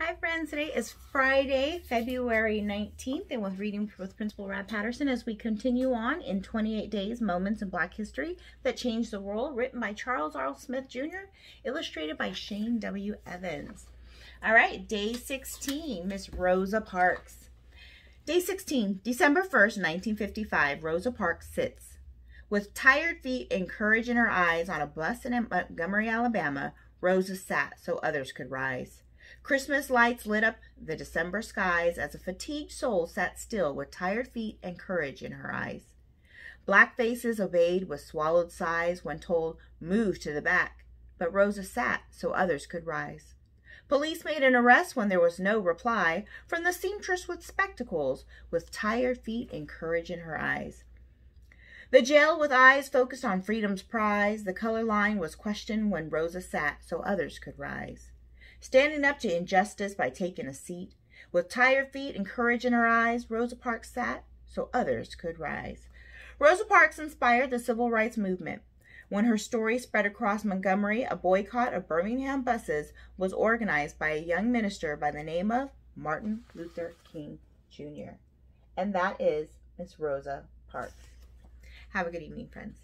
Hi friends, today is Friday, February 19th, and with reading with Principal Rabb-Patterson as we continue on in 28 Days, Moments in Black History That Changed the World, written by Charles R. Smith Jr., illustrated by Shane W. Evans. All right, day 16, Miss Rosa Parks. Day 16, December 1st, 1955, Rosa Parks sits. With tired feet and courage in her eyes on a bus in Montgomery, Alabama, Rosa sat so others could rise. Christmas lights lit up the December skies as a fatigued soul sat still with tired feet and courage in her eyes. Black faces obeyed with swallowed sighs when told, move to the back, but Rosa sat so others could rise. Police made an arrest when there was no reply from the seamstress with spectacles, with tired feet and courage in her eyes. The jail with eyes focused on freedom's prize, the color line was questioned when Rosa sat so others could rise standing up to injustice by taking a seat. With tired feet and courage in her eyes, Rosa Parks sat so others could rise. Rosa Parks inspired the civil rights movement. When her story spread across Montgomery, a boycott of Birmingham buses was organized by a young minister by the name of Martin Luther King Jr. And that is Miss Rosa Parks. Have a good evening, friends.